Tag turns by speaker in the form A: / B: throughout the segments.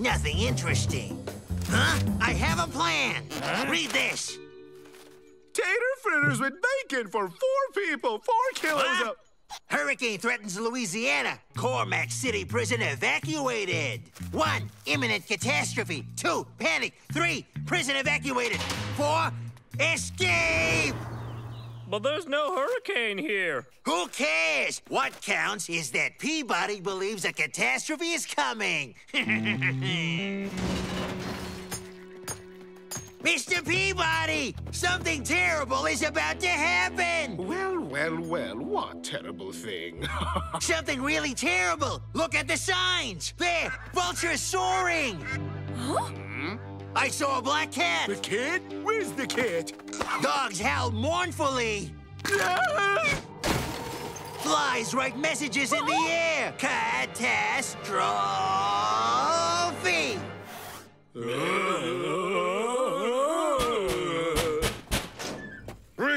A: Nothing interesting. Huh? I have a plan. Read this.
B: Tater fritters with bacon for four people, four kilos
A: Huh?
B: of...
A: Hurricane threatens Louisiana. Cormac City prison evacuated. One, imminent catastrophe. Two, panic. Three, prison evacuated. Four, escape.
C: But there's no hurricane here.
A: Who cares? What counts is that Peabody believes a catastrophe is coming. Mr. Peabody, something terrible is about to happen.
B: Well, well, well, what terrible thing.
A: Something really terrible. Look at the signs. There, vultures soaring. Hmm? I saw a black cat.
B: the kid? Where's the kid?
A: Dogs howl mournfully. Flies write messages in the air. Catastrophe.
D: Uh,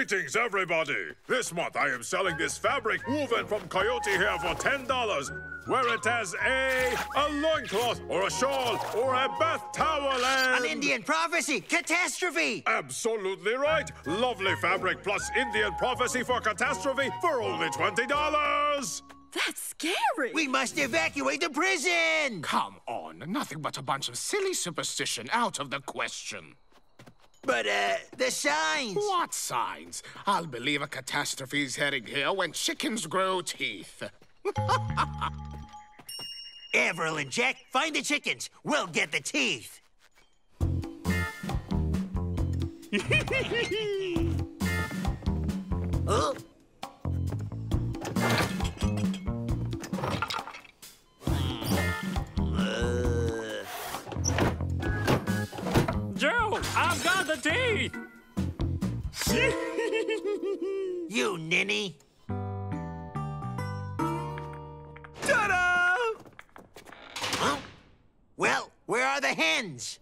D: Greetings, everybody! This month I am selling this fabric woven from coyote hair for $10. Wear it as a, a loincloth, or a shawl, or a bath towel, and...
A: An Indian prophecy. Catastrophe.
D: Absolutely right! Lovely fabric plus Indian prophecy for catastrophe for only $20!
E: That's scary.
A: We must evacuate the prison.
B: Come on, nothing but a bunch of silly superstition out of the question.
A: But, uh, the signs.
B: What signs? I'll believe a catastrophe's heading here when chickens grow teeth.
A: Averell and Jack, find the chickens. We'll get the teeth. oh.
C: The teeth.
A: you ninny.
B: Ta-da!
A: Huh? Well, where are the hens?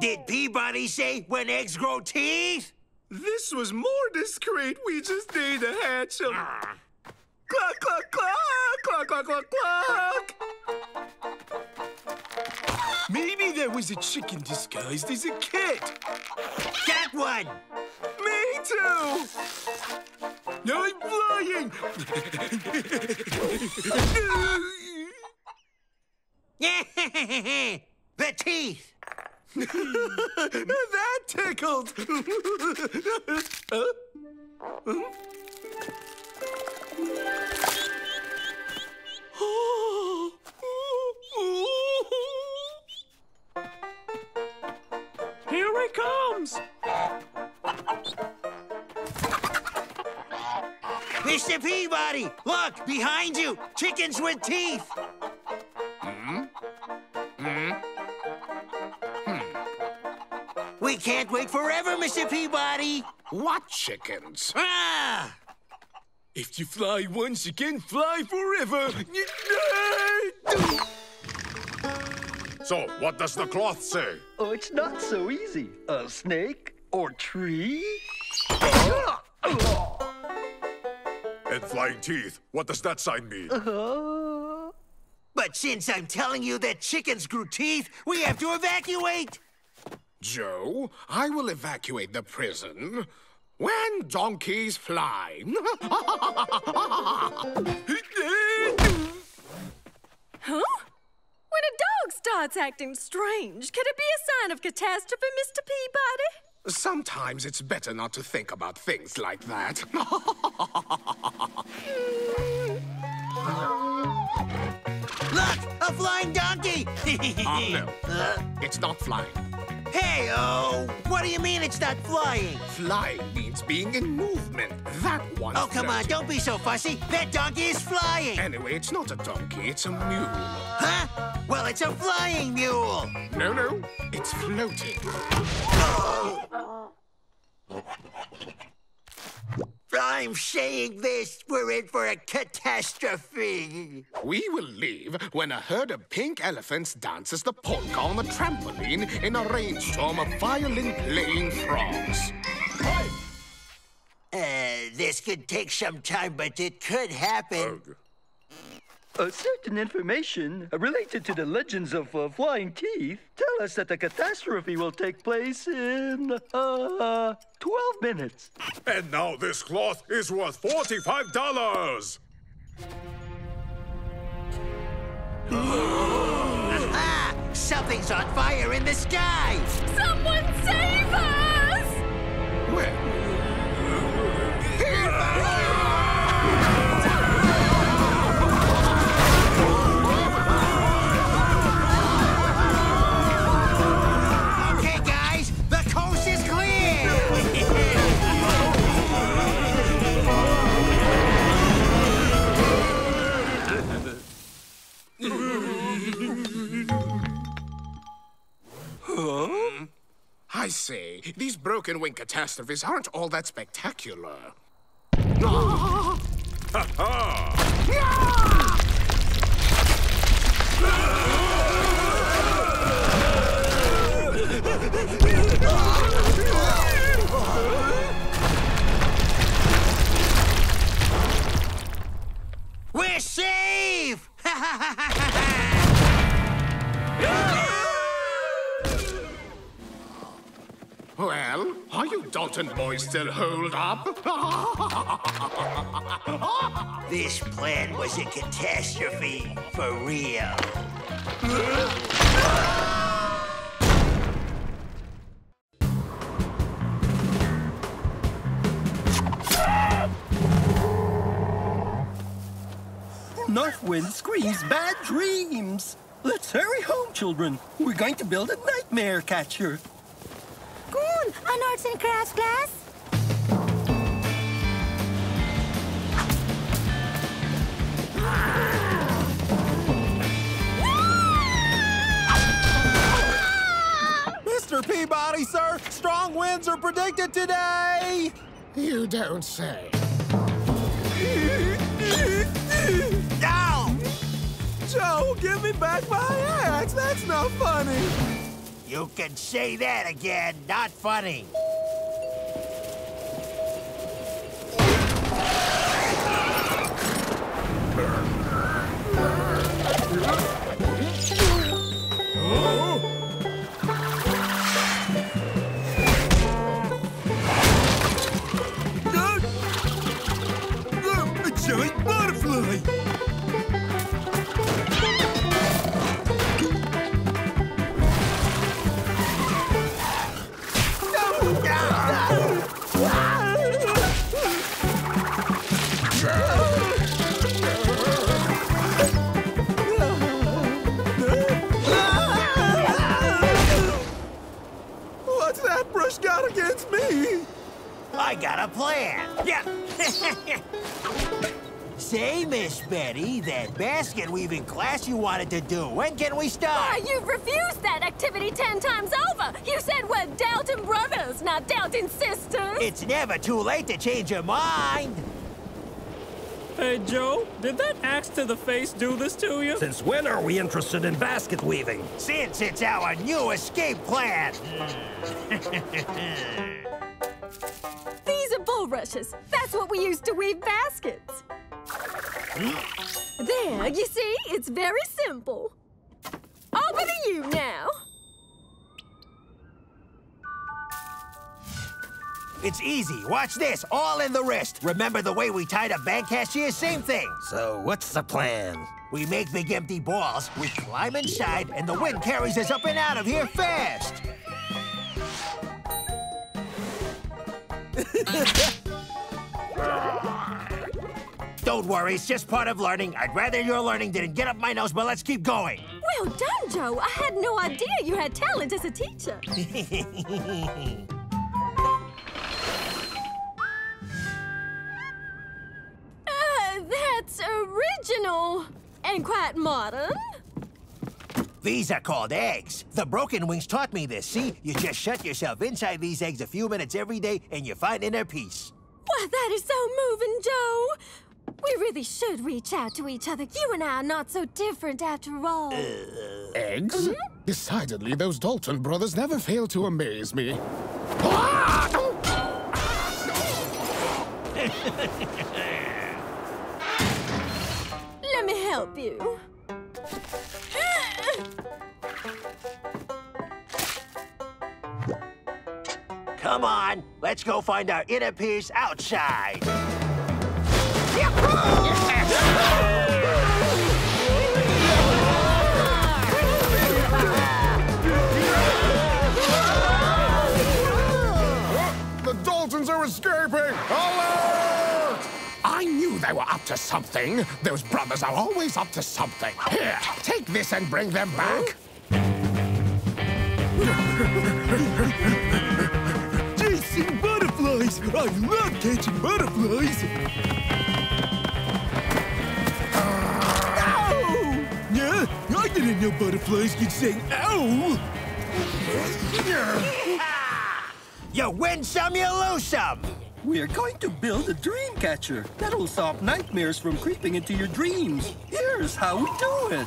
A: Did Peabody say when eggs grow teeth?
B: This was more discreet. We just need to hatch 'em. Cluck, cluck, cluck, cluck, cluck, cluck, cluck. Maybe there was a chicken disguised as a cat.
A: Got one.
B: Me too. I'm flying.
A: the teeth.
B: that tickled. Huh?
C: Here comes.
A: Mr. Peabody, look, behind you. Chickens with teeth. Hmm. Hmm. Hmm. We can't wait forever, Mr. Peabody.
B: What chickens?
A: Ah!
B: If you fly once, you can fly forever.
D: So, what does the cloth say?
F: Oh, it's not so easy. A snake or tree?
D: And flying teeth, what does that sign mean? Uh-huh.
A: But since I'm telling you that chickens grew teeth, we have to evacuate.
B: Joe, I will evacuate the prison when donkeys fly.
E: Huh? When a dog starts acting strange, could it be a sign of catastrophe, Mr. Peabody?
B: Sometimes it's better not to think about things like that.
A: Look, a flying donkey.
B: Oh, no.
A: Uh,
B: It's not flying.
A: hey, oh, what do you mean it's not flying?
B: Flying means being in movement. That one.
A: Oh, come on, don't be so fussy. That donkey is flying.
B: Anyway, it's not a donkey, it's a mule.
A: Huh? Well, it's a flying mule.
B: No, no, it's floating.
A: I'm saying this. We're in for a catastrophe.
B: We will leave when a herd of pink elephants dances the polka on the trampoline in a rainstorm of violin-playing frogs.
A: Uh, this could take some time, but it could happen.
D: Ugh.
F: Uh, certain information related to the legends of uh, flying teeth tell us that the catastrophe will take place in uh, 12 minutes.
D: And now this cloth is worth $45.
A: Ah! Something's on fire in the sky!
E: Someone save us!
A: Okay,
B: I say, these broken wing catastrophes aren't all that spectacular.
A: We're safe!
B: Well, are you Dalton boys still holed up?
A: this plan was a catastrophe for real.
F: Northwind screams bad dreams. Let's hurry home, children. We're going to build a nightmare catcher.
G: Goon, an arts and crafts class?
H: Mr. Peabody, sir, strong winds are predicted today.
B: you don't say.
A: Down!
H: Joe, give me back my axe. That's not funny.
A: You can say that again, not funny. I got a plan. Yeah. Say, Miss Betty, that basket weaving class you wanted to do, when can we
E: Why,
A: start?
E: you've refused that activity ten times over! You said we're Dalton brothers, not Dalton sisters!
A: It's never too late to change your mind.
C: Hey, Joe, did that axe to the face do this to you?
I: Since when are we interested in basket weaving?
A: Since it's our new escape plan.
E: These are bulrushes. That's what we use to weave baskets. There, you see? It's very simple. Over to you now.
A: It's easy. Watch this. All in the wrist. Remember the way we tied a bank cashier? Same thing.
I: So what's the plan?
A: We make big empty balls, we climb inside, and the wind carries us up and out of here fast. Don't worry, it's just part of learning. I'd rather your learning didn't get up my nose, but let's keep going.
E: Well done, Joe. I had no idea you had talent as a teacher. Uh, that's original and quite modern.
A: These are called eggs. The Broken Wings taught me this. See, you just shut yourself inside these eggs a few minutes every day, and you find inner peace.
E: Why, that is so moving, Joe. We really should reach out to each other. You and I are not so different after all. Uh.
B: Eggs? Mm-hmm. Decidedly, those Dalton brothers never fail to amaze me.
E: Let me help you.
A: Come on, let's go find our inner peace outside.
B: The Daltons are escaping! Alert! I knew they were up to something. Those brothers are always up to something. Here, take this and bring them back.
H: Chasing butterflies! I love catching butterflies! Ow! Yeah, I didn't know butterflies could say ow!
A: You win some, you lose some.
F: We're going to build a dream catcher that'll stop nightmares from creeping into your dreams. Here's how we do it.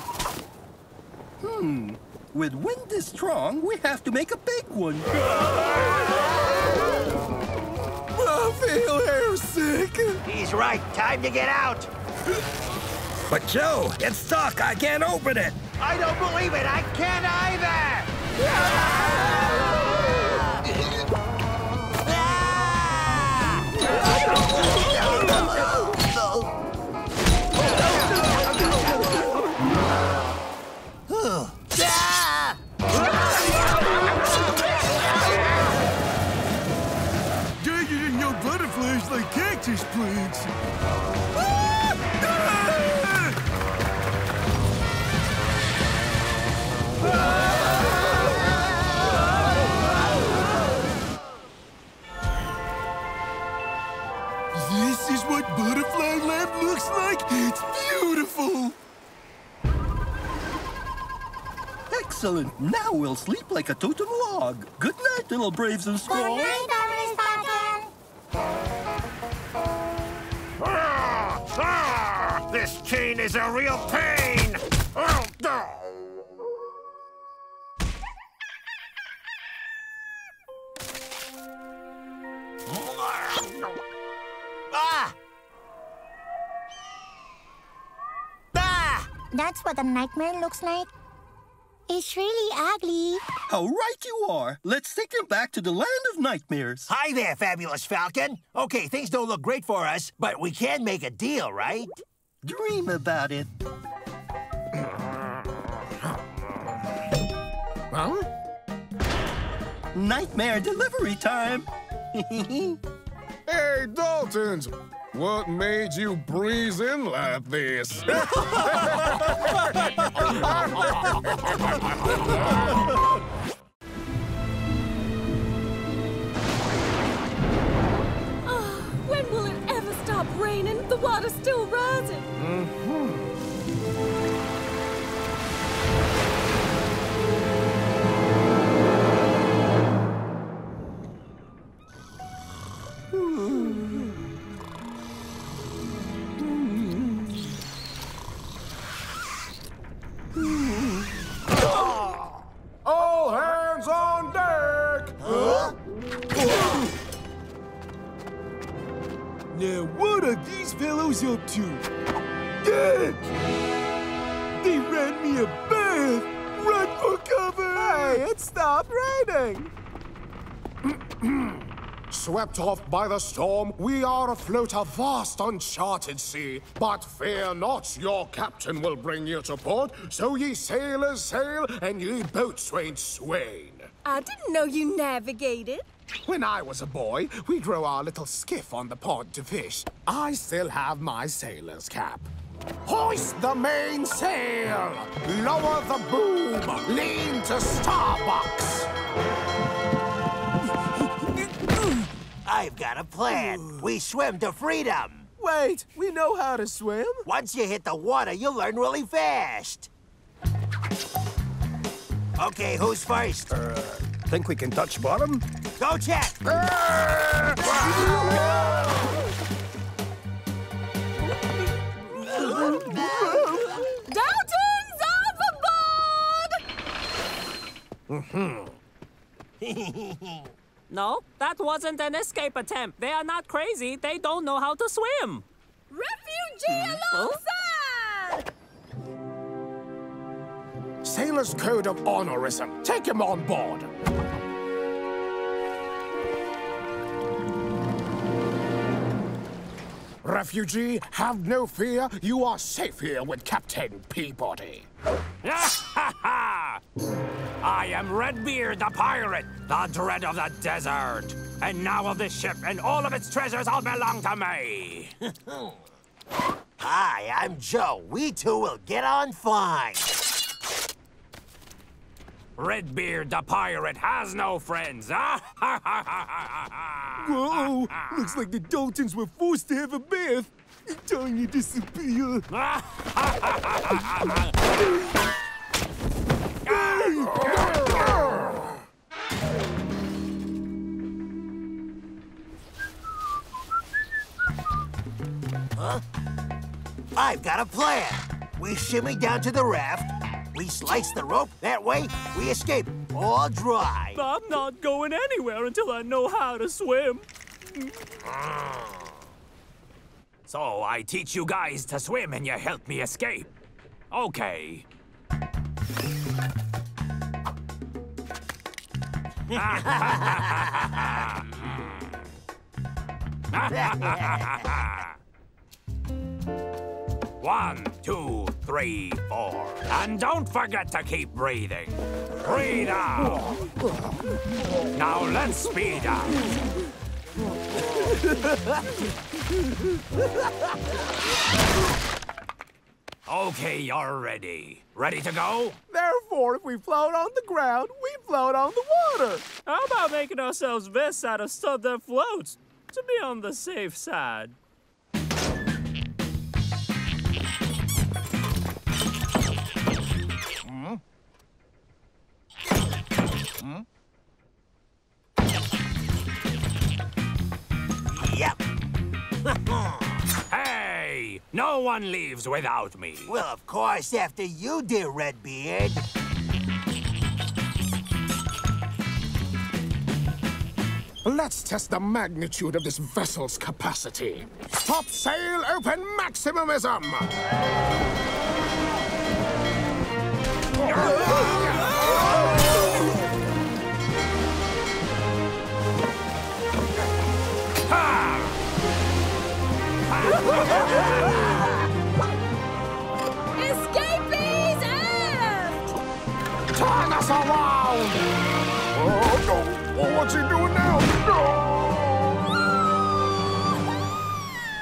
F: Hmm. With wind this strong, we have to make a big one.
H: I feel airsick!
A: He's right. Time to get out.
I: But Joe, it's stuck. I can't open it.
A: I don't believe it. I can't either.
H: Ah!
F: Excellent. Now we'll sleep like a totem log. Good night, little braves and
G: Good night, Doris Falcon.
B: Ah, ah, this chain is a real pain! Oh, no.
A: Ah! Ah!
G: That's what a nightmare looks like. It's really ugly.
F: How right you are. Let's take them back to the land of nightmares.
A: Hi there, Fabulous Falcon. Okay, things don't look great for us, but we can make a deal, right?
F: Dream about it.
B: Huh?
F: Nightmare delivery time.
B: Hey, Daltons! What made you breeze in like this?
E: Ah, when will it ever stop raining? The water's still rising.
B: Swept off by the storm, we are afloat a vast uncharted sea. But fear not, your captain will bring you to port. So ye sailors sail, and ye boatswain swain.
E: I didn't know you navigated.
B: When I was a boy, we'd row our little skiff on the pond to fish. I still have my sailor's cap. Hoist the mainsail! Lower the boom! Lean to starbucks!
A: I've got a plan. We swim to freedom.
H: Wait, we know how to swim?
A: Once you hit the water, you'll learn really fast. Okay, who's first?
I: Uh, think we can touch bottom?
A: Go check.
E: Uh, Dalton's overboard!
C: No, that wasn't an escape attempt. They are not crazy. They don't know how to swim.
E: Refugee hmm? alongside!
B: Sailor's Code of Honorism. Take him on board. Refugee, have no fear. You are safe here with Captain Peabody.
J: I am Redbeard the pirate, the dread of the desert. And now of this ship and all of its treasures all belong to me.
A: Hi, I'm Joe. We two will get on fine.
J: Redbeard the pirate has no friends.
H: Whoa! Looks like the Daltons were forced to have a bath. To disappear.
A: Huh? I've got a plan. We shimmy down to the raft. We slice the rope. That way, we escape all dry.
C: I'm not going anywhere until I know how to swim.
J: So I teach you guys to swim and you help me escape. Okay. One, two, three, four. And don't forget to keep breathing. Breathe out. Now let's speed up. Okay, you're ready. Ready to go?
H: Therefore, if we float on the ground, we float on the water.
C: How about making ourselves vests out of stuff that floats to be on the safe side? Mm-hmm.
A: Yep.
J: Hey! No one leaves without me.
A: well, of course, after you, dear Redbeard.
B: Let's test the magnitude of this vessel's capacity. Stop sail, open maximumism!
E: Escapees aft!
B: Turn us around! Oh, no! Oh, what's he doing now?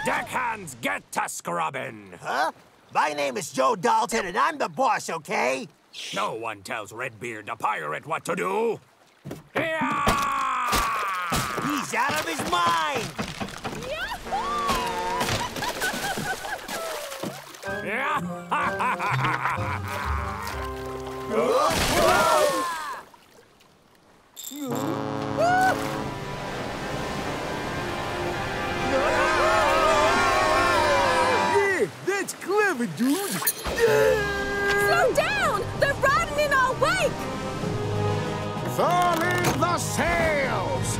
J: Deckhands, get to scrubbing.
A: Huh? My name is Joe Dalton, and I'm the boss, okay?
J: No one tells Redbeard the pirate what to do. Yeah!
A: He's out of his mind!
H: Yeah, that's clever, dude.
E: Slow down! They're riding in our wake!
B: Furl in the sails!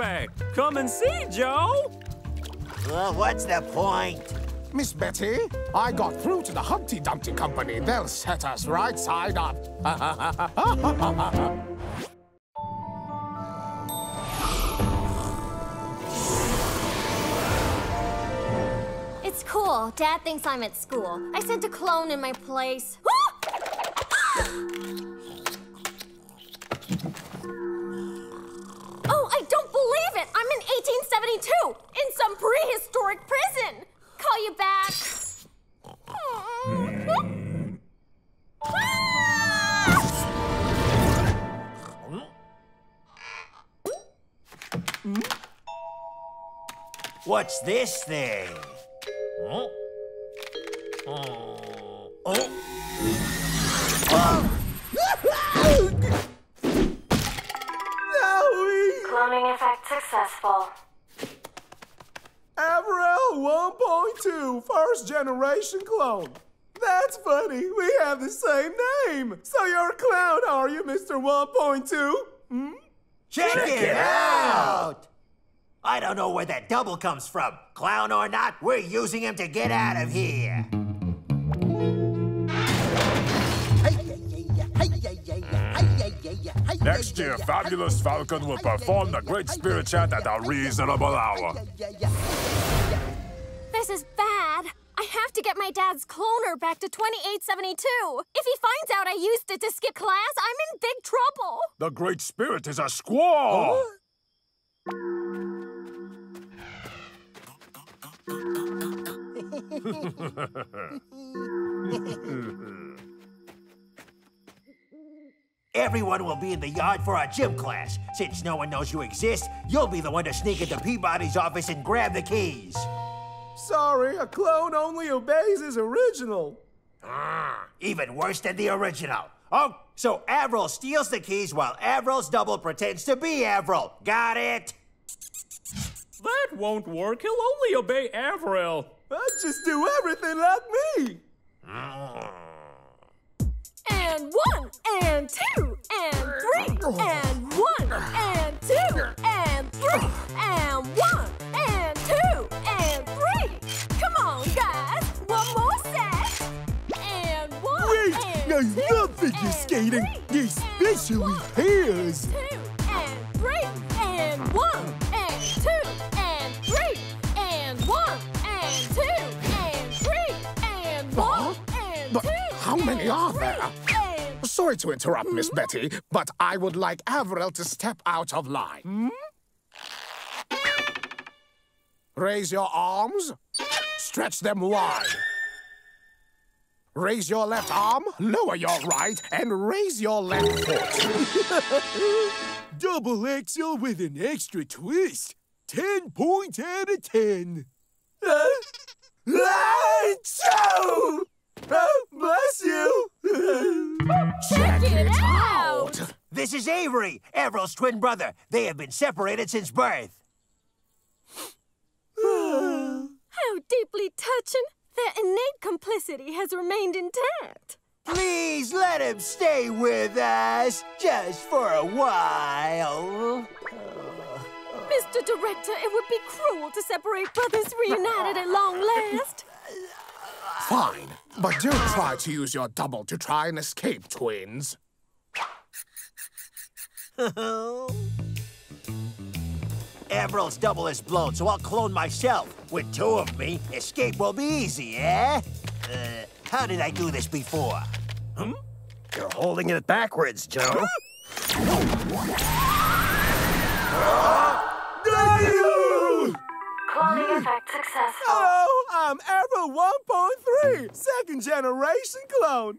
C: Easy, in fact. Come and see, Joe.
A: Well, what's the point?
B: Miss Betty, I got through to the Humpty Dumpty Company. They'll set us right side up.
G: It's cool. Dad thinks I'm at school. I sent a clone in my place. Ah! oh, I don't believe it! In 1872 in some prehistoric prison. Call you back.
A: What's this thing? Oh. oh.
G: Cloning effect successful.
H: Averell 1.2, first generation clone. That's funny. We have the same name. So you're a clown, are you, Mr. 1.2? Hmm?
A: Check, it out! I don't know where that double comes from. Clown or not, we're using him to get out of here.
D: Next year, Fabulous Falcon will perform the Great Spirit Chant at a reasonable hour.
G: This is bad. I have to get my dad's cloner back to 2872. If he finds out I used it to skip class, I'm in big trouble.
D: The Great Spirit is a squaw!
A: Everyone will be in the yard for our gym class. Since no one knows you exist, you'll be the one to sneak into Peabody's office and grab the keys.
H: Sorry, a clone only obeys his original.
A: Ah, even worse than the original. Oh, so Averell steals the keys while Averell's double pretends to be Averell. Got it?
C: That won't work. He'll only obey Averell.
H: I just do everything like me.
E: And one, and two, and three, oh. and one, and two, and three, and one, and two, and three. Come on, guys, one more set. And one,
H: Wait,
E: and
H: I
E: two,
H: love figure
E: and
H: skating,
E: three,
H: especially
E: and
H: pairs.
E: two, and three, and one, and two, and three, and one, and two, and three, and one, and
B: But
E: two.
B: how many are there? Sorry to interrupt, Miss Betty, but I would like Averell to step out of line. Raise your arms. Stretch them wide. Raise your left arm, lower your right, and raise your left foot.
H: Double XL with an extra twist. 10 points out of 10. Uh, Achoo! Oh, bless you.
E: Check it out!
A: This is Avery, Averell's twin brother. They have been separated since birth.
E: How deeply touching! Their innate complicity has remained intact.
A: Please let him stay with us just for a while.
E: Mr. Director, it would be cruel to separate brothers reunited at long last.
B: Fine, but don't try to use your double to try and escape, twins.
A: Averell's double is blown, so I'll clone myself. With two of me, escape will be easy, eh? Uh, how did I do this before? Hmm?
I: You're holding it backwards, Joe.
G: Cloning effect successful.
H: Hello, I'm Averell 1.3, second generation clone.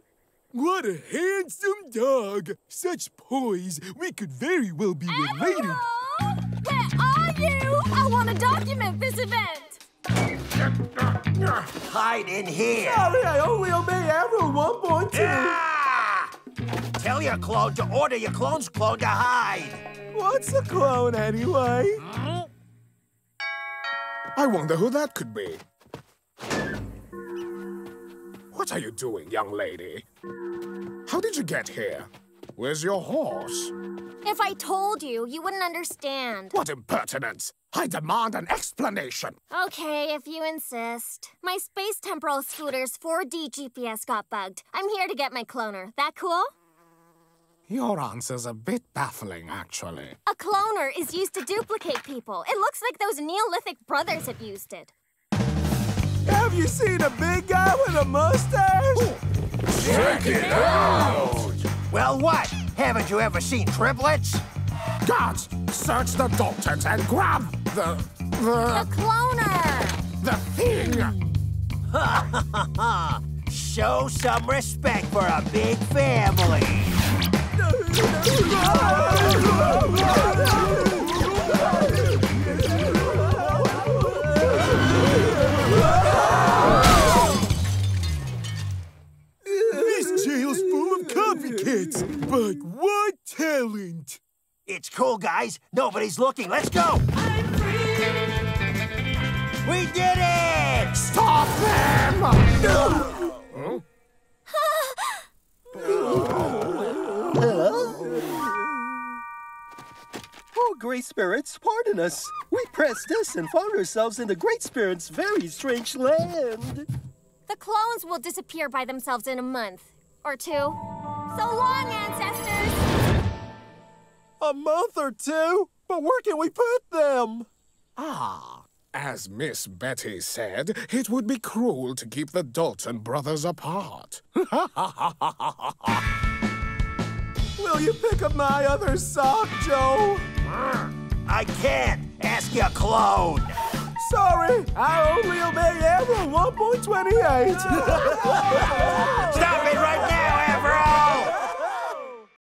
H: What a handsome dog. Such poise, we could very well be related.
E: Hello? Where are you? I want to document this event.
A: Hide in here.
H: Sorry, I only obey Averell 1.2.
A: Ah! Tell your clone to order your clone's clone to hide.
H: What's a clone anyway?
B: I wonder who that could be. What are you doing, young lady? How did you get here? Where's your horse?
G: If I told you, you wouldn't understand.
B: What impertinence! I demand an explanation.
G: Okay, if you insist. My space temporal scooter's 4D GPS got bugged. I'm here to get my cloner. That cool?
B: Your answer's a bit baffling, actually.
G: A cloner is used to duplicate people. It looks like those Neolithic brothers have used it.
H: Have you seen a big guy with a mustache?
B: Check it out!
A: Well, what? Haven't you ever seen triplets?
B: Guards, search the Daltons and grab the...
G: The
B: the...
G: cloner!
B: the thing! Ha, ha, ha, ha!
A: Show some respect for a big family. This jail's full of copycats, but what talent! It's cool, guys. Nobody's looking. Let's go! We did it!
B: Stop them!
F: Great Spirits, pardon us. We pressed this and found ourselves in the Great Spirit's very strange land.
G: The clones will disappear by themselves in a month or two. So long, ancestors!
H: A month or two? But where can we put them?
B: Ah, as Miss Betty said, it would be cruel to keep the Dalton brothers apart.
H: Will you pick up my other sock, Joe?
A: I can't. Ask your clone.
H: Sorry, I only obey Arrow 1.28.
A: Stop it right